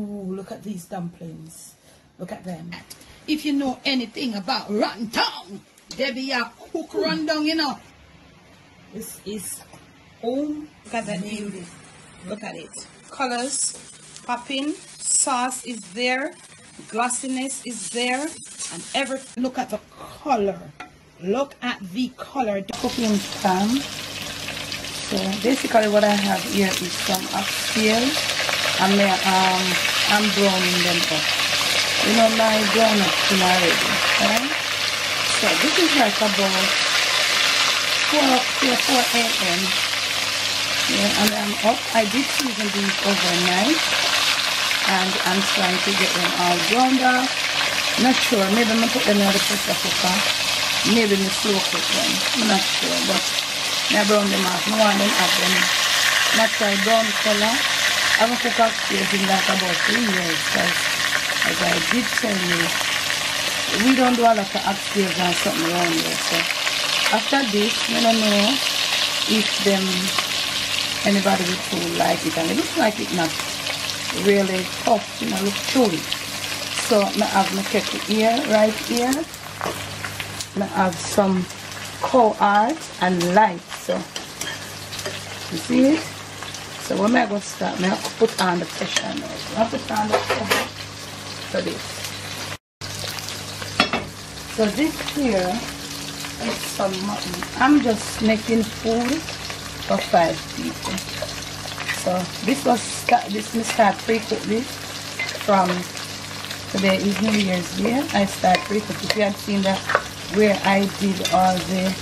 Ooh, look at these dumplings. Look at them. If you know anything about Rotten Town, there be a cook rundown, you know. This is home. Look at that beauty. Look at it. Colors popping. Sauce is there. Glossiness is there. And every look at the color. Look at the color. The cooking pan. So basically what I have here is some oxtail. And me, um, I'm browning them up. You know my brown up already. Right? So this is like about 4 to 4 a.m. Yeah, and I'm up. I did season these overnight. And I'm trying to get them all browned up. Not sure. Maybe I'm going to put them in the pressure cooker. Maybe I'm slow cook them. I'm not sure. But I brown them off. I want them have them natural brown color. I haven't cooked in like about three years. Because as I did tell you, we don't do a lot of upstairs and something around here. So after this, I don't know if them anybody would like it. And it looks like it not really tough, you know, look chewy. So I have my kettle here, right here. I have some cow art and light. So you see it? So when I go start, I have to put on the pressure now. So I put on the pressure for this. So this here is some mutton. I'm just making food for five people. So this was this we start pre-cook this from today is New Year's Day. I start pre-cook. If you had seen that where I did all the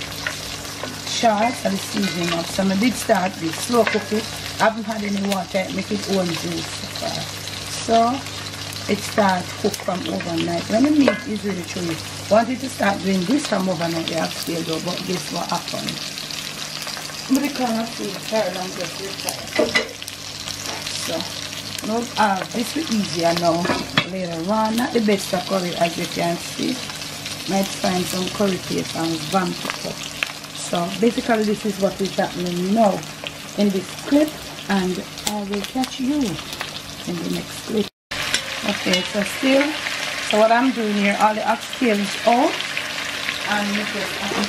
charts and the seasoning up. So I did start this slow cook it. I haven't had any water, make it own juice so far. So it starts cook from overnight. When the meat is ready really chewy, wanted to start doing this from overnight, you have to though, but guess what happened? But the kind of food Caroline just retired. So no, uh, this will easier now later on. Not the best of curry as you can see. Might find some curry paste and vamp it up. So basically this is what is happening now in this clip and I will catch you in the next clip. Okay, so still, so what I'm doing here, all the oxtail is out and you just have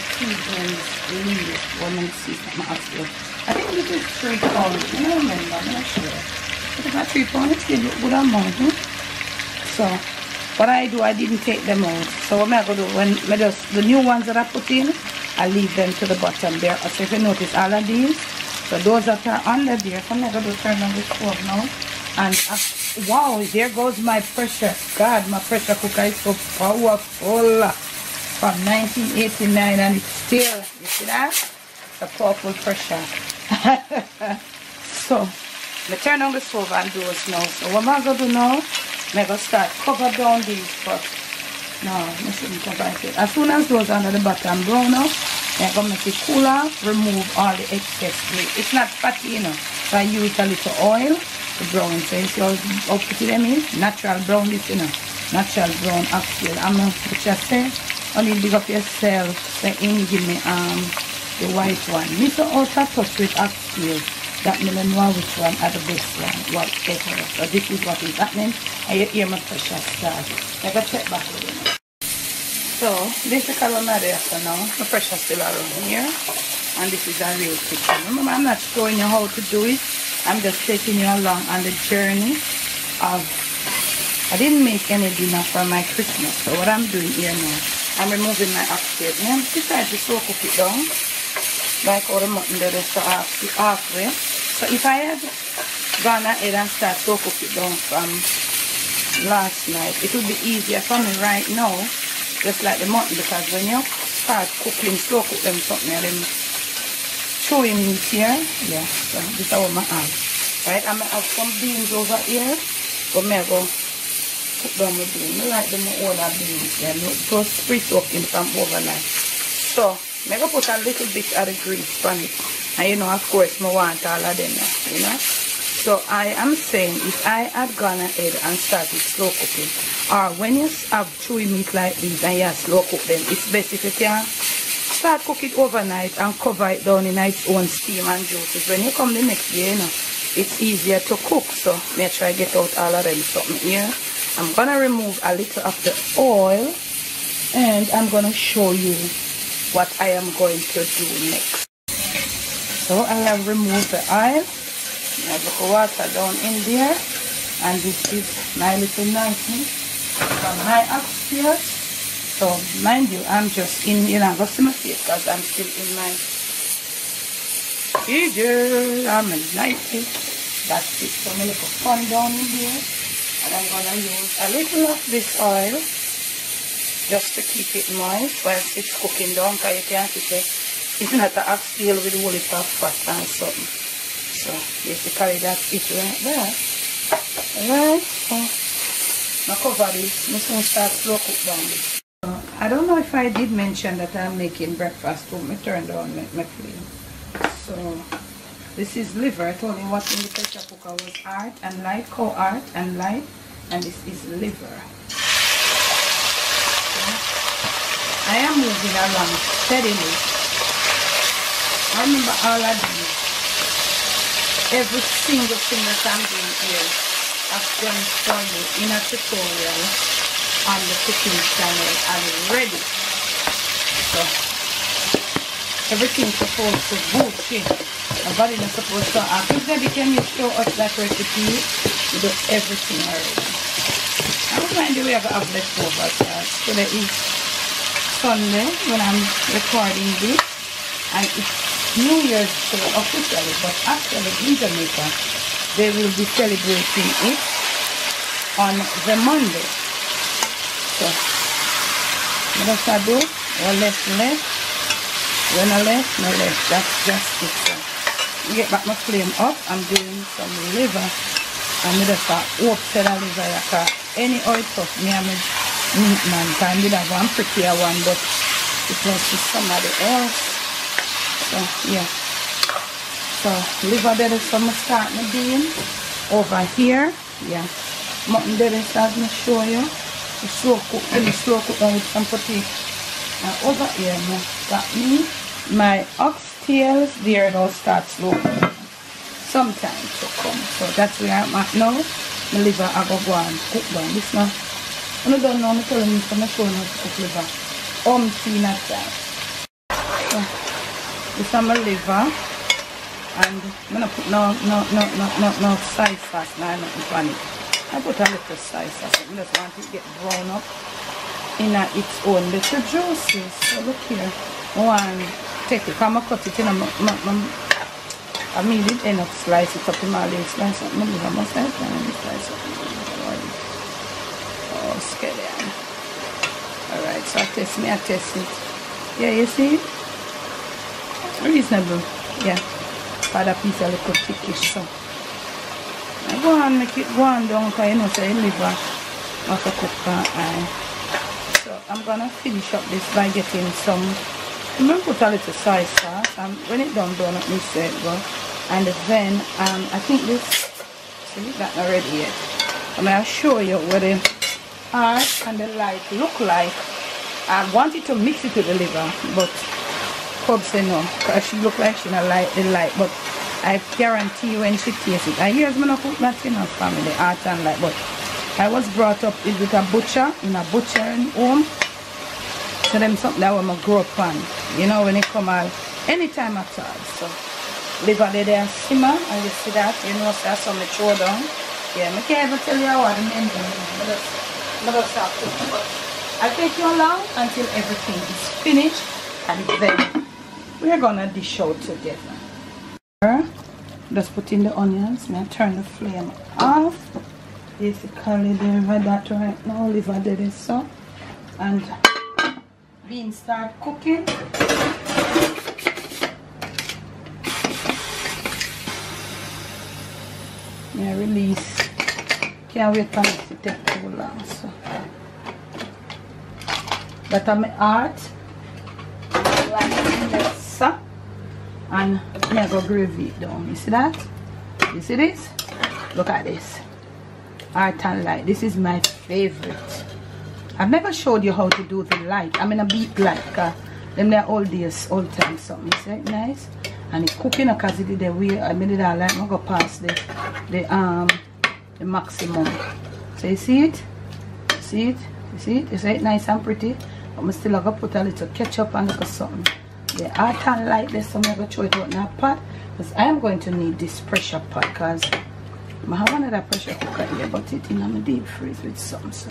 leave when I see my oxtail. I think this is three pounds, I don't remember, I'm not sure. But if I three pounds, it's still good amount. Hmm? So what I do, I didn't take them out. So what I going to do, when I just, the new ones that I put in, I leave them to the bottom there. So if you notice all of these, so those that are under there, I'm going to turn on the stove now. And uh, wow, there goes my pressure. God, my pressure cooker is so powerful. From 1989 and it's still, you see that? The powerful pressure. so, I turn on the stove and do it now. So what am I going to do now? I'm going to start cover down these first. No, I shouldn't cover it. As soon as those under the bottom brown now, I'm going to make it cooler, remove all the excess It's not fatty, you know. So I use a little oil to brown. So you see how, how pretty them is? Natural brown this, you know. Natural brown oxtail. I'm going to just say, only big up yourself. Say, in give me um the white one. Me so out of touch with oxtail. That me don't know which one are the best one. Whatever. So this is what is happening. And you hear my pressure start. I got check back with you. So, this is calamari after now. The pressure still around here. And this is a real kitchen. Remember, I'm not showing you how to do it. I'm just taking you along on the journey of... I didn't make any dinner for my Christmas. So what I'm doing here now, I'm removing my upstairs. And I'm decided to cook it down. Like all the mutton there is half, halfway. So if I had gone ahead and start cook it down from last night, it would be easier for me right now just like the mutton because when you start cooking, slow cook them something and then chewy meat here, yeah, so this is what I have. Right, I'm gonna have some beans over here, but I'm go cook them with beans. I like them all the beans, yeah, just spritz up in from overnight. So, gonna put a little bit of the grease on it. And you know, of course, I want all of them, you know. So I am saying if I had gone ahead and started slow cooking, or when you have chewy meat like this and you slow cook them, it's best if you can start cook it overnight and cover it down in its own steam and juices. When you come the next day, you know, it's easier to cook. So me try get out all of them something here. I'm gonna remove a little of the oil and I'm gonna show you what I am going to do next. So I have removed the oil. I have the water down in there. And this is my little knife from my upstairs so mind you I'm just in you know go see my face because I'm still in my Figure, I'm a 90. That's it. So I'm going to put fun down in here. And I'm going to use a little of this oil just to keep it moist while it's cooking down because you can't see it. it's not a ox tail with heap of fat and something. So basically that's it right there. Right. so cover this. Going to start slow cook down. I don't know if I did mention that I'm making breakfast, but me turn down my, my flame. So this is liver. I told you what in the pressure cooker was art and light, co-art and light. And this is liver. I am moving along steadily. I remember all I do. Every single thing that I'm doing here, I've done for you in a tutorial on the cooking channel already. So everything's supposed to Gucci. Nobody not supposed to. If Debbie, can you show us that recipe? We do everything already. I don't mind the way I have leftovers. Uh, today is Sunday when I'm recording this. And it's New Year's Day officially, but actually in Jamaica, they will be celebrating it on the Monday. So, I do? Well, left, left when I left, no left. That's just it. So, get back my flame up. I'm doing some liver. And I just start hope to the liver. Like any oil tough, me and my meat man. Can did have one prettier one, but it was to somebody else. So, yeah. So, liver there is some start my doing. Over here, yeah. Mutton is as I show you. The slow cook, really slow cook with some potato. And over here, now, got me my oxtails. There will start slow sometime to come so that's where I'm at now. My liver I go go and cook down. This now I don't know I'm telling you my phone how to cook liver. Umpteen at time so this is my liver and I'm gonna put no no no no no no soy sauce now nothing on I put a little soy sauce I just want it to get brown up in its own little juices so look here one take it. Come cut it in a, I mean it end up slice it up in my little slice up. Maybe I must and slice up. Oh, scallion. Alright, so I test me, I test it. Yeah, you see? Reasonable. Yeah. A of little thickish so. I go and make it go on down because you know say liver after cook uh, So I'm gonna finish up this by getting some I'm to put a little soy sauce and when it done done let me it go. And then um, I think this see that not ready yet? I'm to show you what the art and the light look like. I wanted to mix it with the liver but Cub said no because she look like she not like the light but I guarantee you when she tastes it and here's me not cook that in our family art and light but I was brought up with a butcher in a butchering home. So them something that I grow up on you know when it come out anytime at all so. Liver there there simmer and you see that you know so some throw down. Yeah I can't even tell you what the name is. Never start cooking but I take you along until everything is finished and then we're gonna dish out together just put in the onions now turn the flame off basically the liver that right now liver there is so and beans start cooking. Yeah, release. Can't wait for it to take too long. So is my art. Like. And I go gravy it down. You see that? You see this? Look at this. Art and light. This is my favorite. I've never showed you how to do the light. I'm in a beat light. Uh, them there all days, all time something. Is that nice? and it's cooking because it the way I made it all like I'm go past the the um the maximum. So you see it? See it? You see it it? Is it nice and pretty? But I still gonna put a little ketchup and look something. The hot and light this, so I'm gonna throw it out in a pot because I am going to need this pressure pot because I have another pressure cooker here, but it in my deep freeze with some. So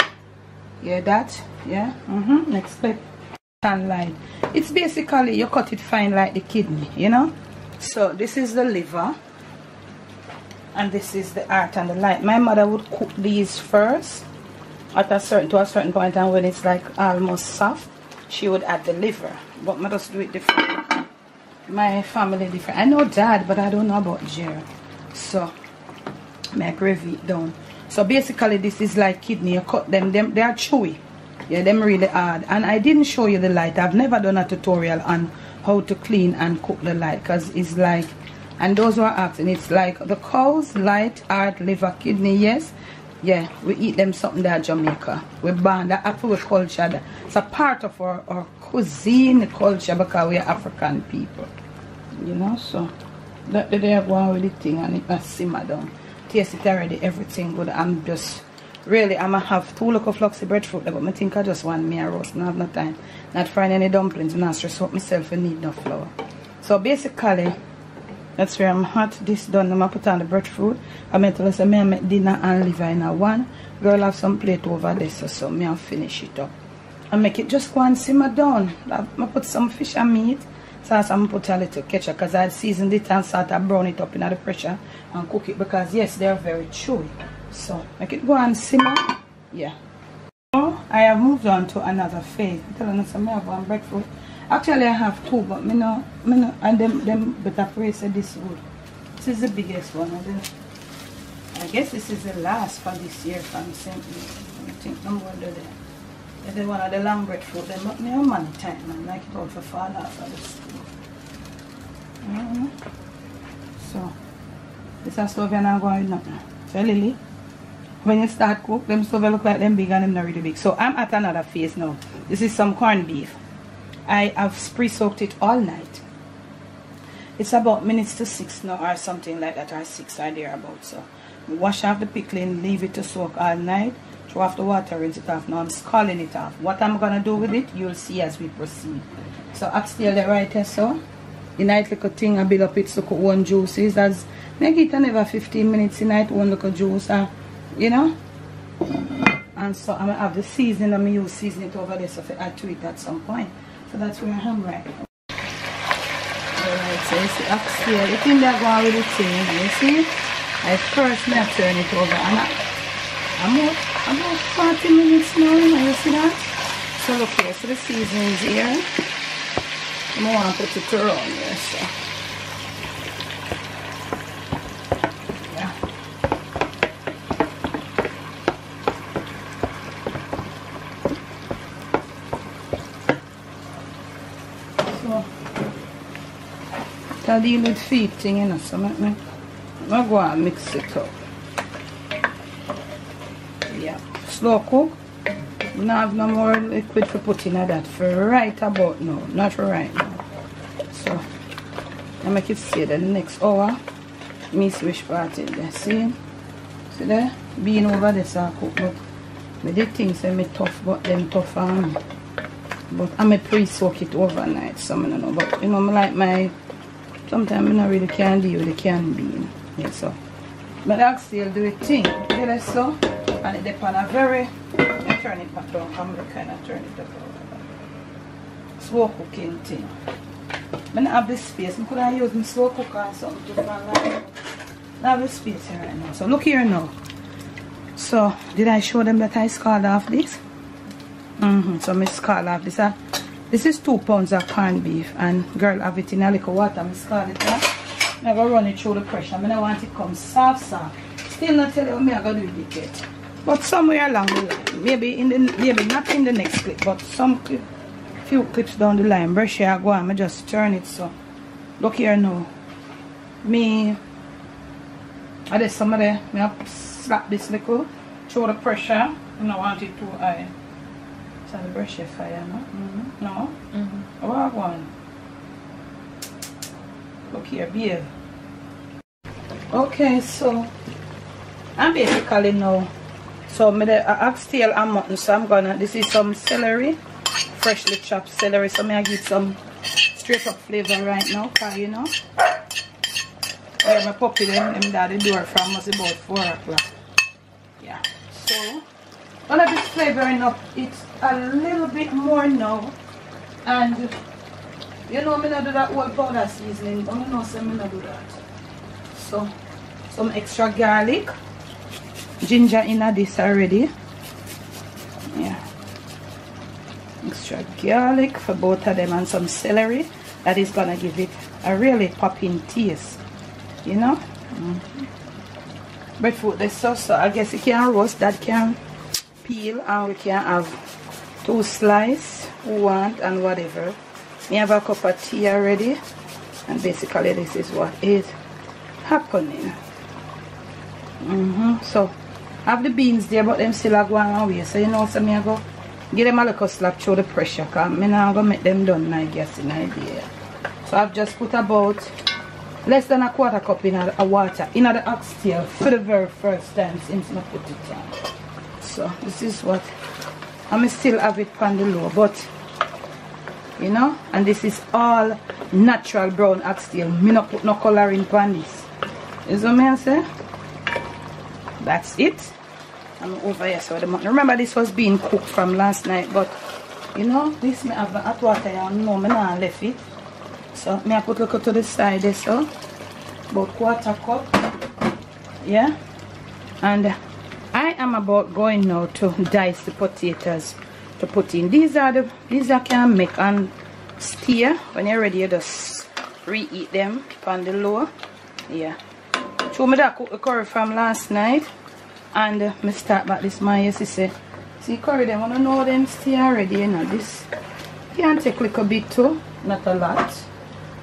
yeah, that yeah. Mm-hmm. Next step and light. It's basically you cut it fine like the kidney, you know so this is the liver and this is the heart and the light my mother would cook these first at a certain to a certain point and when it's like almost soft she would add the liver but just do it different. My family different. I know dad but I don't know about Jerry. So make gravy down? So basically this is like kidney. You cut them. Them they are chewy. Yeah them really hard. And I didn't show you the light. I've never done a tutorial on how to clean and cook the light because it's like and those who are asking it's like the cows light heart liver kidney yes yeah we eat them something there jamaica. We born that we culture. It's a part of our, our cuisine culture because we are african people. You know so that they are going with the thing and it must simmer down. Taste it already everything good. I'm just really i'm gonna have two local fluxy breadfruit but I think i just want me a roast. I have no time. Not frying any dumplings not stress out myself and need no flour. So basically that's where i'm hot this done i'm gonna put on the breadfruit i'm going to say me I'm make dinner and liver in a one. Girl have some plate over there so, so me i'll finish it up. I make it just go and simmer down. Gonna put some fish and meat. So i'm gonna put a little ketchup because i seasoned it and sort of brown it up in the pressure and cook it because yes they're very chewy. So make it go and simmer. Yeah. So i have moved on to another phase. I'm telling us i have one breadfruit actually i have two but me know me know and them them better pray say this wood this is the biggest one i guess this is the last for this year from st i think no more do there and then one of the long breadfruit them but me have money time man like it all for fall off of the school mm -hmm. so this is stuff you're not going nothing so lily when you start cook, them stuff look like them big and them not really big. So I'm at another phase now. This is some corned beef. I have pre-soaked it all night. It's about minutes to six now or something like that or six or thereabout. So wash off the pickling, leave it to soak all night. Throw off the water, rinse it off. Now I'm scalding it off. What I'm going to do with it, you'll see as we proceed. So upstairs the right here, so. The night little thing I build up it so one juices as make it another 15 minutes in night one little juice. Uh, you know and so I'm gonna have the seasoning I'm gonna use season it over there so I add to it at some point so that's where I am right alright so you see upstairs. The thing that going with the thing you see? I first now turn it over and I, I'm about, about 40 minutes now you see that? So look here so the seasoning's here. I'm gonna put it around here so I deal with feeding, you know, so me, let me go and mix it up. Yeah, slow cook. We don't have no more liquid for putting in that for right about now, not for right now. So, I make it stay the next hour. Me switch part in there, see? See there? Being over there so I cook, but me did think say me tough, but them tough on me. But I may pre-soak it overnight, so I don't know. But, you know, I like my Sometimes I really can deal with the canned bean. Yeah, so. But I still do it thing. Yeah, so. And it depends on a very, I down. I'm kind of turn it. Slow cooking thing. I have this space. I could have used my slow cooker or something fan like I have this space here right now. So look here now. So, did I show them that I scald off this? Mm-hmm. So I scald off this. Uh, this is two pounds of corned beef and girl have it in a little water. I'm scald it up. I'm going to run it through the pressure. I don't want it to come soft, soft. Still not tell you what I'm going to do it yet. But somewhere along the line, maybe in the maybe not in the next clip, but some few clips down the line, brush here go on, I just turn it so. Look here now. Me I did some of the me slap this little through the pressure. and I want it too high. So the brush your fire, no? Mm -hmm. No? Mm -hmm. What one? look here babe okay so I'm basically now so I'm the oxtail and mutton so I'm gonna this is some celery freshly chopped celery so I'm get some straight up flavor right now cause you know yeah my puppy them, them daddy door from us about 4 o'clock gonna be flavoring up it's a little bit more now. And you know me not do that whole powder seasoning I know say me not do that. So some extra garlic ginger in this already. Yeah. Extra garlic for both of them and some celery. That is gonna give it a really popping taste you know? Mm this so so i guess you can roast that can peel and we can have two slice want and whatever. We have a cup of tea already and basically this is what is happening. Mm -hmm. so I have the beans there but them still are going away so you know so me go give them a little slap through the pressure because me now to make them done I guess in idea so I've just put about less than a quarter cup in a, a water in the oxtail for the very first time since I put it on so this is what I'm still have it on the low but you know and this is all natural brown oxtail me not put no coloring on this. Is what I say that's it. I'm over here so the remember this was being cooked from last night but you know this may have hot water and no me not left it. So me I put look to the side so about quarter cup yeah and am about going now to dice the potatoes to put in. These are the these I can make and steer. When you're ready you just reheat them on the low yeah. Show me that cook the curry from last night. And uh, me start back this my yes say see. Curry them wanna know them stay already you know this can take a little bit too not a lot.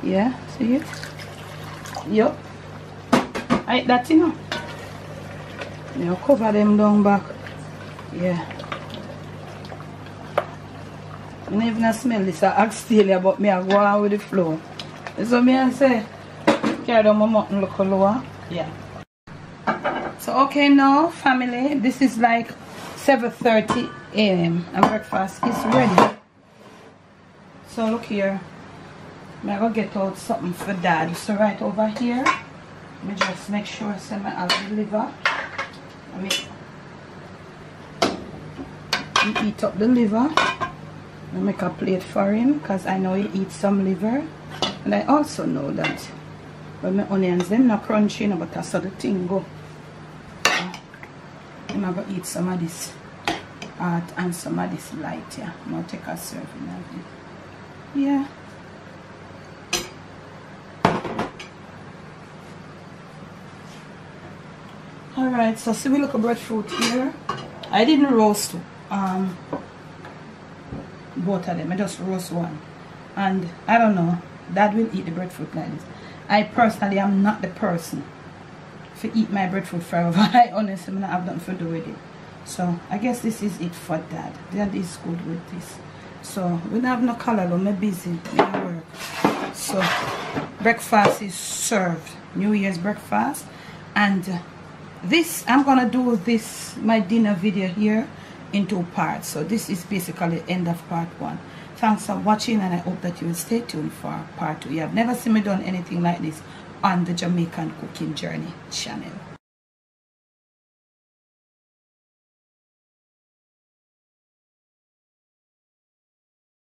Yeah see it? Yep like that you know know cover them down back. Yeah. I don't even smell this. I oxtail but me. I go on with the flow. So me I say. Carry down my mutton look lower. Yeah. So okay now family this is like 7:30 a.m and breakfast is ready. So look here. I'm gonna get out something for dad. So right over here let me just make sure I send my I'll deliver I eat up the liver. I make a plate for him because I know he eats some liver. And I also know that when my onions them not crunchy but that's how the thing go. I'm gonna eat some of this hot and some of this light yeah. Gonna take a serving of it yeah all right so see we look at breadfruit here. I didn't roast um both of them. I just roast one. And I don't know dad will eat the breadfruit like this I personally am not the person to eat my breadfruit forever. I honestly I have nothing to do with it. So I guess this is it for dad. Dad is good with this. So we don't have no color though. I'm busy. I work. So breakfast is served. New Year's breakfast. And this I'm gonna do this my dinner video here in two parts so this is basically end of part one. Thanks for watching and I hope that you will stay tuned for part two. You have never seen me done anything like this on the Jamaican Cooking Journey channel